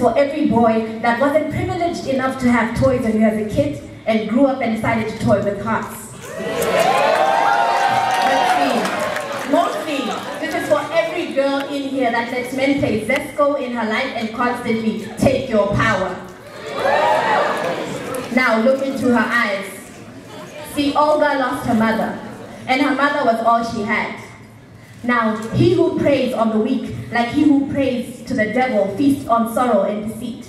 for every boy that wasn't privileged enough to have toys when he was a kid and grew up and decided to toy with hearts. Mostly, this is for every girl in here that lets men play Zesco in her life and constantly take your power. Now look into her eyes. See, Olga lost her mother, and her mother was all she had. Now, he who preys on the weak, like he who prays to the devil, feasts on sorrow and deceit.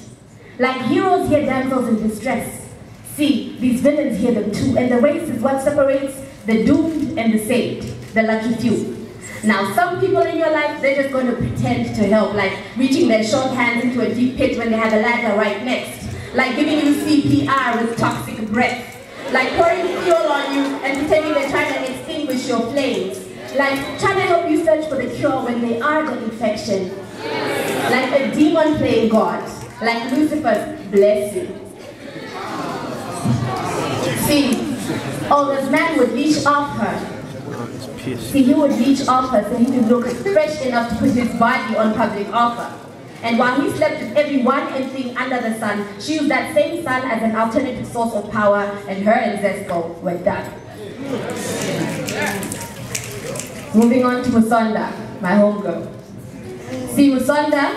Like heroes hear damsels in distress. See, these villains hear them too, and the race is what separates the doomed and the saved, the lucky few. Now, some people in your life, they're just going to pretend to help, like reaching their short hands into a deep pit when they have a ladder right next, like giving you CPR with toxic breath, like pouring fuel on you and pretending they're trying to extinguish your flames. Like trying to help you search for the cure when they are the infection. Like a demon playing God. Like Lucifer's blessing. See, Olga's man would leech off her. See, he would leech off her so he would look fresh enough to put his body on public offer. And while he slept with everyone and thing under the sun, she used that same sun as an alternative source of power, and her and Zesco were done. Moving on to Musonda, my homegirl. See, Musonda,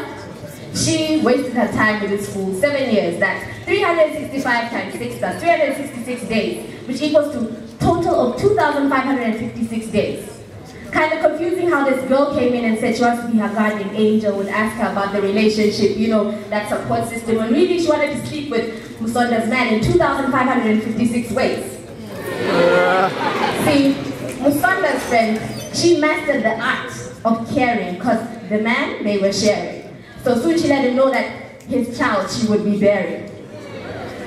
she wasted her time with this fool, seven years, that's 365 times 6 plus 366 days, which equals to total of 2,556 days. Kind of confusing how this girl came in and said she wants to be her guardian angel, would ask her about the relationship, you know, that support system, when really she wanted to sleep with Musonda's man in 2,556 ways. See, Musonda's friend she mastered the art of caring because the man they were sharing. So soon she let him know that his child she would be bearing.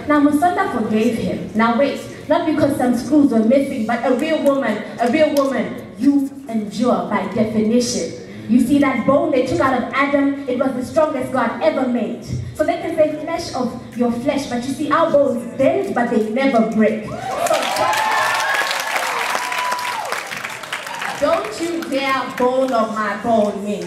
Now Musonda forgave him. Now wait, not because some screws were missing, but a real woman, a real woman, you endure by definition. You see that bone they took out of Adam, it was the strongest God ever made. So they can say flesh of your flesh, but you see our bones bend, but they never break. So don't you dare bone of my bone me.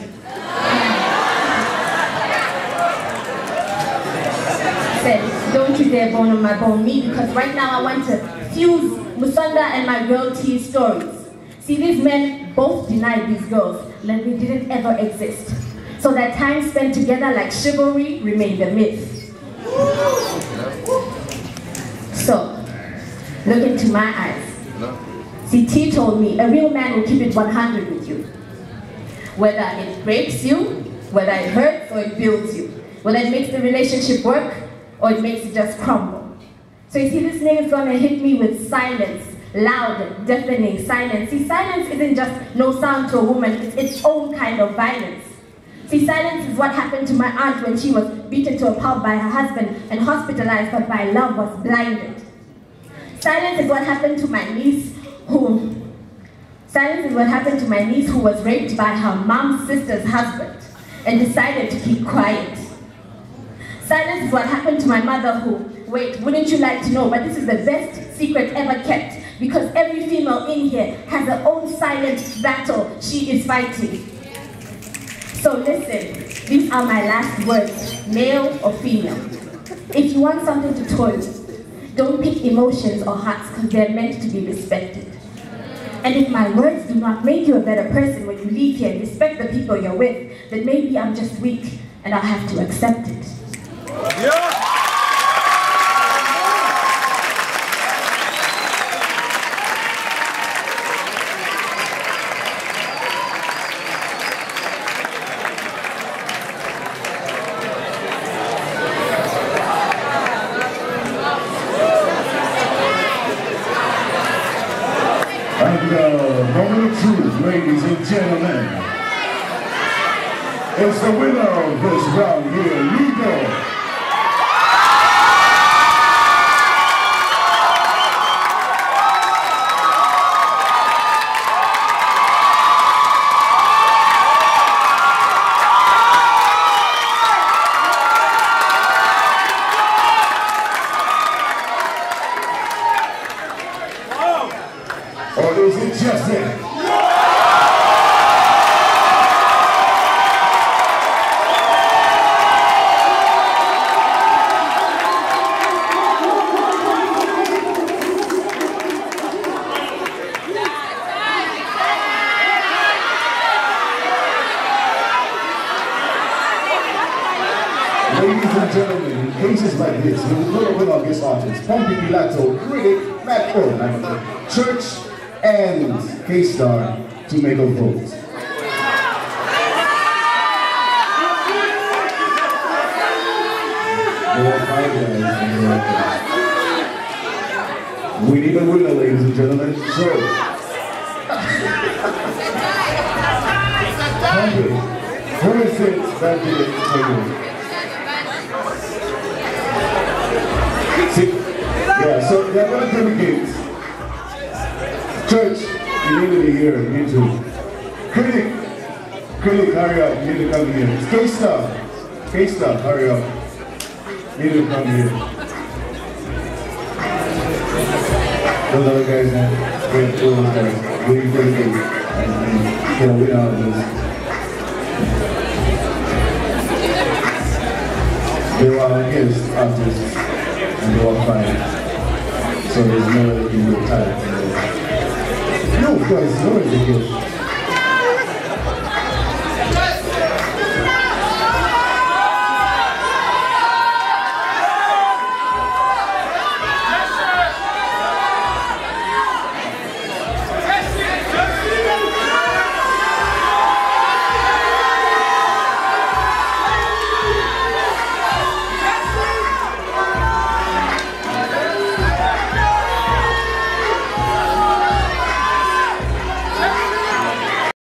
Said, don't you dare bone of my bone me because right now I want to fuse Musonda and my girl T stories. See, these men both denied these girls that they didn't ever exist. So that time spent together like chivalry remained a myth. So, look into my eyes. See, T told me, a real man will keep it 100 with you. Whether it breaks you, whether it hurts or it builds you. Whether it makes the relationship work or it makes it just crumble. So you see, this nigga's gonna hit me with silence, loud, deafening silence. See, silence isn't just no sound to a woman, it's its own kind of violence. See, silence is what happened to my aunt when she was beaten to a pulp by her husband and hospitalized, but by love was blinded. Silence is what happened to my niece who, silence is what happened to my niece who was raped by her mom's sister's husband and decided to keep quiet. Silence is what happened to my mother who, wait, wouldn't you like to know, but this is the best secret ever kept because every female in here has her own silent battle she is fighting. So listen, these are my last words, male or female. If you want something to toy don't pick emotions or hearts because they're meant to be respected. And if my words do not make you a better person when you leave here and respect the people you're with, then maybe I'm just weak and I'll have to accept it. Yeah. Is the winner of this round here, Legal. Ladies and gentlemen, in cases like this, we will up our guest artists, Pompey Pilato, Critic, Matt oh, Church, and K-Star to make a vote. We need a winner, ladies and gentlemen. So, Pompey, who is it that did it for you? See, yeah, so they're going to delegate. Church, you need to be here. You need to. Critic, critic, hurry up. You need to come here. K-Star, K-Star, hurry up. You need to come here. Those other guys, man, great those guys. Really, really good. And, get a win out of this. They were guest artists and they were fine. So there's no way you can get tired. No, guys, no is a gift.